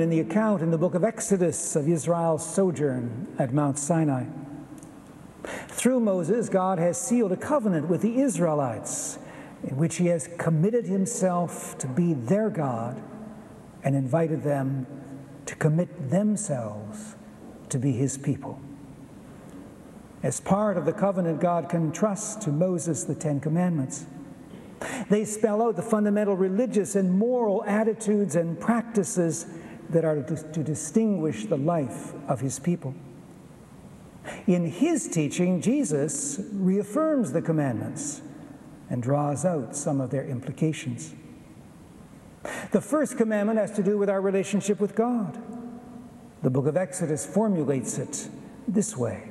in the account in the book of Exodus of Israel's sojourn at Mount Sinai. Through Moses, God has sealed a covenant with the Israelites in which he has committed himself to be their God and invited them to commit themselves to be his people. As part of the covenant, God can trust to Moses the Ten Commandments. They spell out the fundamental religious and moral attitudes and practices that are to distinguish the life of his people. In his teaching, Jesus reaffirms the commandments and draws out some of their implications. The first commandment has to do with our relationship with God. The book of Exodus formulates it this way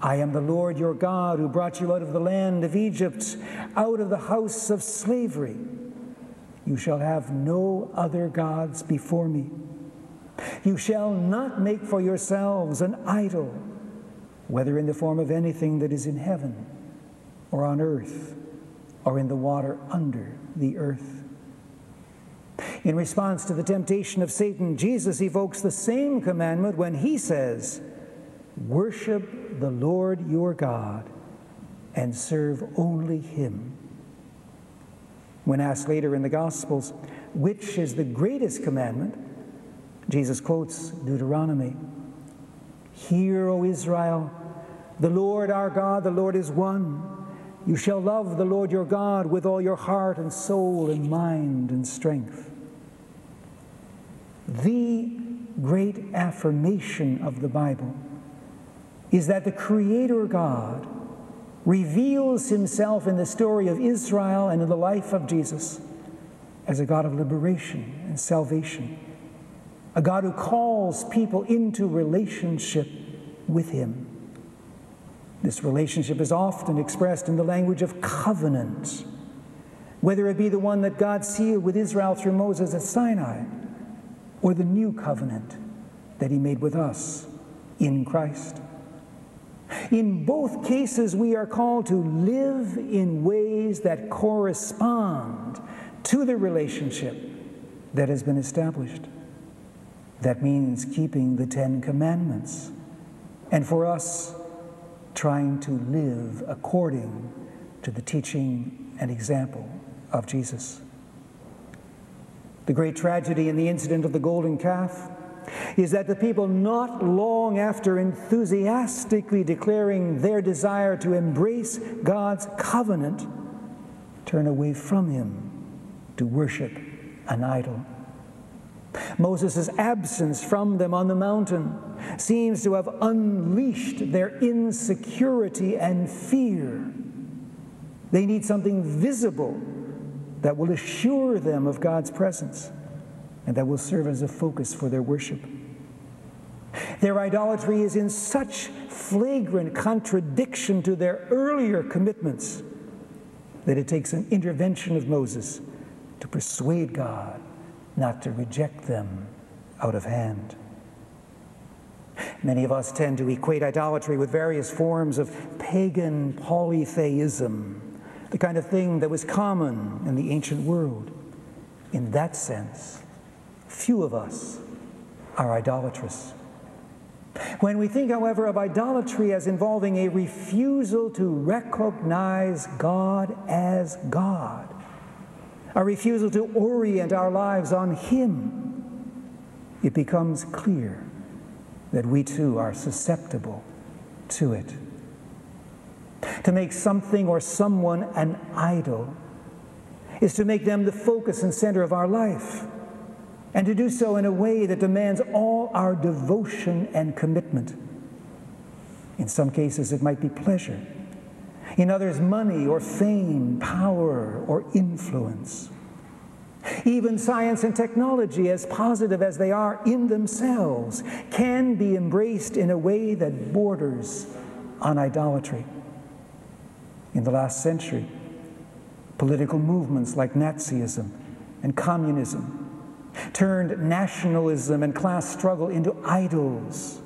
I am the Lord your God who brought you out of the land of Egypt, out of the house of slavery. You shall have no other gods before me. You shall not make for yourselves an idol, whether in the form of anything that is in heaven, or on earth, or in the water under the earth. In response to the temptation of Satan, Jesus evokes the same commandment when he says, Worship the Lord your God and serve only him. When asked later in the Gospels, which is the greatest commandment, Jesus quotes Deuteronomy Hear, O Israel, the Lord our God, the Lord is one. You shall love the Lord your God with all your heart and soul and mind and strength. The great affirmation of the Bible is that the Creator God reveals himself in the story of Israel and in the life of Jesus as a God of liberation and salvation, a God who calls people into relationship with him. This relationship is often expressed in the language of covenant, whether it be the one that God sealed with Israel through Moses at Sinai, or the new covenant that he made with us in Christ. In both cases, we are called to live in ways that correspond to the relationship that has been established. That means keeping the Ten Commandments. And for us, trying to live according to the teaching and example of Jesus. The great tragedy in the incident of the golden calf is that the people, not long after enthusiastically declaring their desire to embrace God's covenant, turn away from Him to worship an idol. Moses' absence from them on the mountain seems to have unleashed their insecurity and fear. They need something visible that will assure them of God's presence and that will serve as a focus for their worship. Their idolatry is in such flagrant contradiction to their earlier commitments that it takes an intervention of Moses to persuade God not to reject them out of hand. Many of us tend to equate idolatry with various forms of pagan polytheism, the kind of thing that was common in the ancient world. In that sense, few of us are idolatrous. When we think, however, of idolatry as involving a refusal to recognize God as God, a refusal to orient our lives on Him, it becomes clear that we too are susceptible to it. To make something or someone an idol is to make them the focus and center of our life and to do so in a way that demands all our devotion and commitment. In some cases, it might be pleasure. In others, money or fame, power or influence. Even science and technology, as positive as they are in themselves, can be embraced in a way that borders on idolatry. In the last century, political movements like Nazism and communism turned nationalism and class struggle into idols.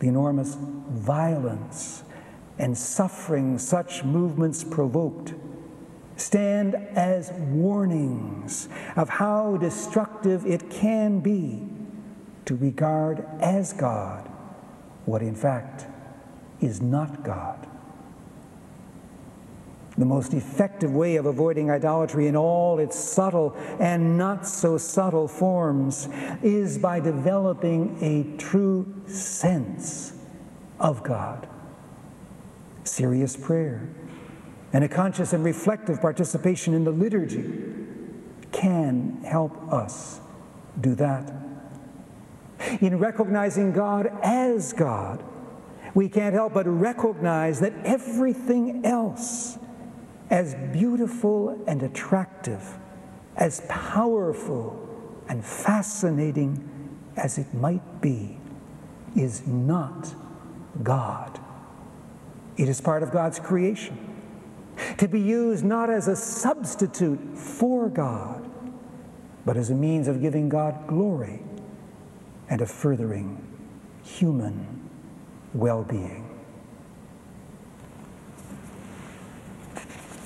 The enormous violence and suffering such movements provoked stand as warnings of how destructive it can be to regard as God what in fact is not God. The most effective way of avoiding idolatry in all its subtle and not so subtle forms is by developing a true sense of God. Serious prayer and a conscious and reflective participation in the liturgy can help us do that. In recognizing God as God, we can't help but recognize that everything else as beautiful and attractive, as powerful and fascinating as it might be, is not God. It is part of God's creation, to be used not as a substitute for God, but as a means of giving God glory and of furthering human well being.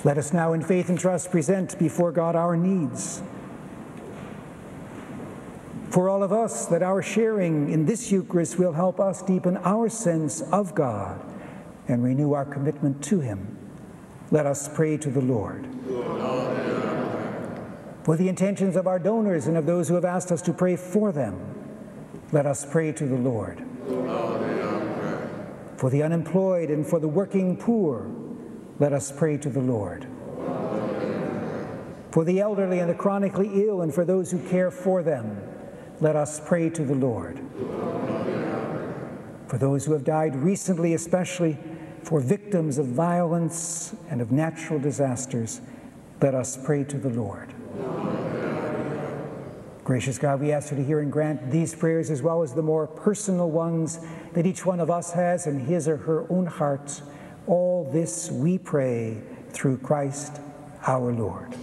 Let us now, in faith and trust, present before God our needs. For all of us, that our sharing in this Eucharist will help us deepen our sense of God and renew our commitment to Him. Let us pray to the Lord. For the intentions of our donors and of those who have asked us to pray for them, let us pray to the Lord. For the unemployed and for the working poor, let us pray to the Lord. For the elderly and the chronically ill, and for those who care for them, let us pray to the Lord. For those who have died recently, especially for victims of violence and of natural disasters, let us pray to the Lord. Gracious God, we ask you to hear and grant these prayers as well as the more personal ones that each one of us has in his or her own heart all this we pray through Christ our Lord.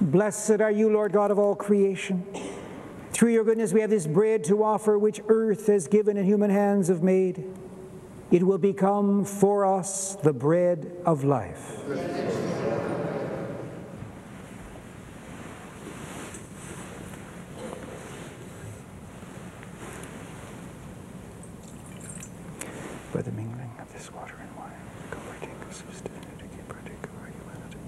Blessed are you, Lord God of all creation. Through your goodness, we have this bread to offer, which earth has given and human hands have made. It will become for us the bread of life. By the mingling of this water and wine, of divinity, our humanity.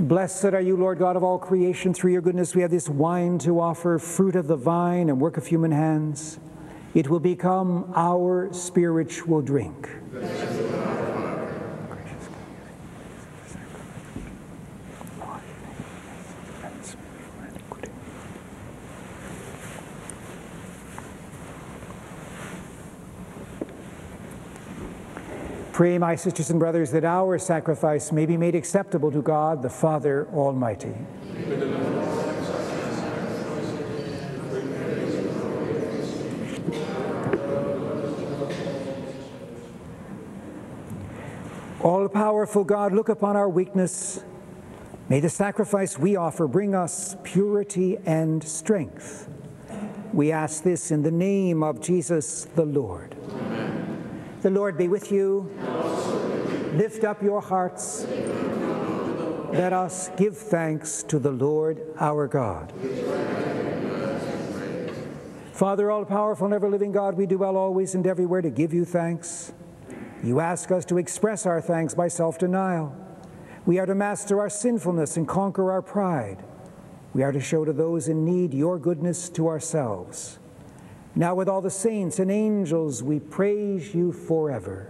Blessed are you, Lord God of all creation. Through your goodness, we have this wine to offer, fruit of the vine and work of human hands. It will become our spiritual drink. Pray, my sisters and brothers, that our sacrifice may be made acceptable to God, the Father Almighty. All powerful God, look upon our weakness. May the sacrifice we offer bring us purity and strength. We ask this in the name of Jesus the Lord. Amen. The Lord be with you. Lift up your hearts. Let us give thanks to the Lord our God. Father, all powerful and ever living God, we do well always and everywhere to give you thanks. You ask us to express our thanks by self denial. We are to master our sinfulness and conquer our pride. We are to show to those in need your goodness to ourselves. Now, with all the saints and angels, we praise you forever.